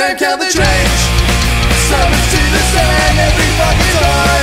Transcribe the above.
Then count the change. Summons to the sun every fucking time.